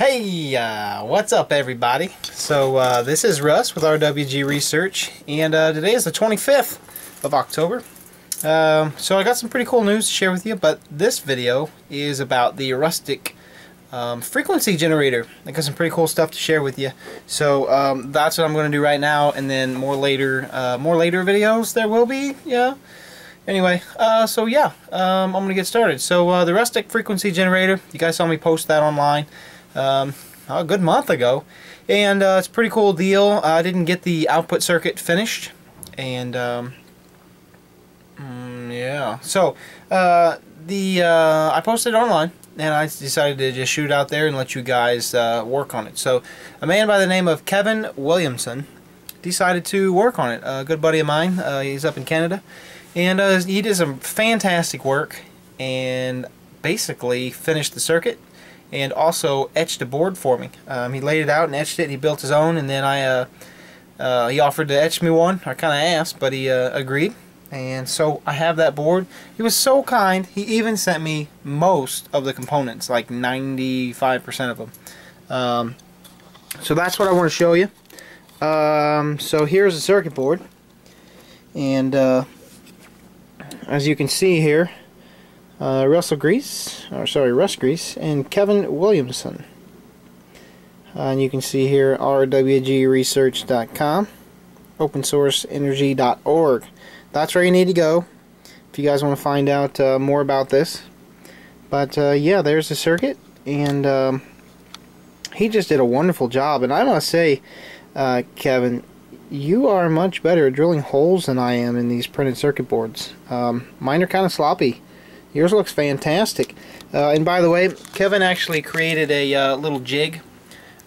Hey, uh, what's up everybody? So uh, this is Russ with RWG Research and uh, today is the 25th of October. Um, so I got some pretty cool news to share with you but this video is about the Russtic um, frequency generator. I got some pretty cool stuff to share with you. So um, that's what I'm going to do right now and then more later uh, more later videos there will be, yeah. Anyway, uh, so yeah, um, I'm going to get started. So uh, the Russtic frequency generator, you guys saw me post that online um, a good month ago. And uh, it's a pretty cool deal. I didn't get the output circuit finished. And um, mm, yeah, so uh, the uh, I posted it online. And I decided to just shoot out there and let you guys uh, work on it. So a man by the name of Kevin Williamson decided to work on it. A good buddy of mine. Uh, he's up in Canada. And uh, he did some fantastic work and basically finished the circuit and also etched a board for me. Um, he laid it out and etched it. He built his own, and then I uh, uh, he offered to etch me one. I kind of asked, but he uh, agreed. And so I have that board. He was so kind. He even sent me most of the components, like 95% of them. Um, so that's what I want to show you. Um, so here's the circuit board. And uh, as you can see here, uh, Russell Gries, or sorry, Russ Gries, and Kevin Williamson. Uh, and you can see here rwgresearch.com, opensourceenergy.org. That's where you need to go if you guys want to find out uh, more about this. But uh, yeah, there's the circuit, and um, he just did a wonderful job. And I must say, uh, Kevin, you are much better at drilling holes than I am in these printed circuit boards. Um, mine are kind of sloppy. Yours looks fantastic. Uh, and by the way, Kevin actually created a uh, little jig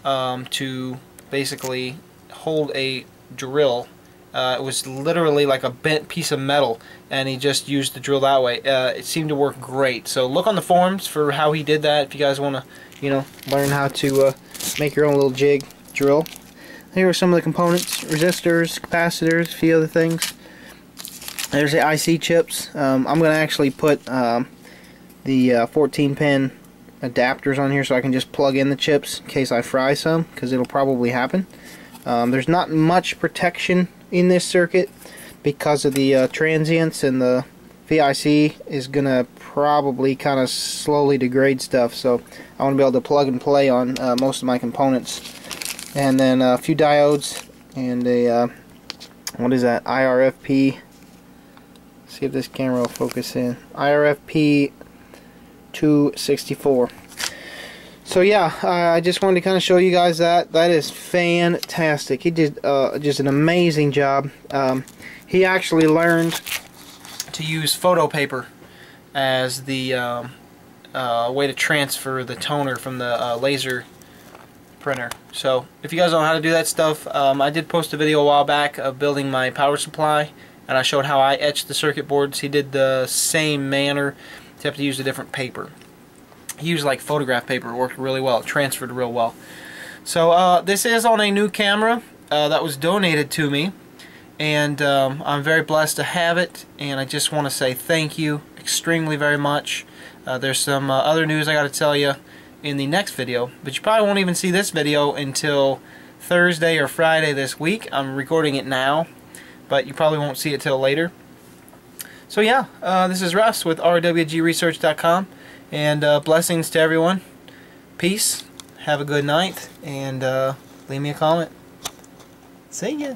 um, to basically hold a drill. Uh, it was literally like a bent piece of metal, and he just used the drill that way. Uh, it seemed to work great. So look on the forums for how he did that if you guys want to, you know, learn how to uh, make your own little jig drill. Here are some of the components, resistors, capacitors, a few other things. There's the IC chips. Um, I'm going to actually put um, the uh, 14 pin adapters on here so I can just plug in the chips in case I fry some because it'll probably happen. Um, there's not much protection in this circuit because of the uh, transients and the VIC is going to probably kind of slowly degrade stuff so I want to be able to plug and play on uh, most of my components. And then a few diodes and a, uh, what is that, IRFP see if this camera will focus in. IRFP 264. So yeah, I just wanted to kind of show you guys that. That is fantastic. He did uh, just an amazing job. Um, he actually learned to use photo paper as the um, uh, way to transfer the toner from the uh, laser printer. So if you guys don't know how to do that stuff, um, I did post a video a while back of building my power supply and I showed how I etched the circuit boards. He did the same manner. You have to use a different paper. He used like photograph paper. It worked really well. It transferred real well. So uh, this is on a new camera uh, that was donated to me. And um, I'm very blessed to have it. And I just want to say thank you extremely very much. Uh, there's some uh, other news I got to tell you in the next video. But you probably won't even see this video until Thursday or Friday this week. I'm recording it now but you probably won't see it till later. So yeah, uh, this is Russ with rwgresearch.com, and uh, blessings to everyone. Peace, have a good night, and uh, leave me a comment. See ya.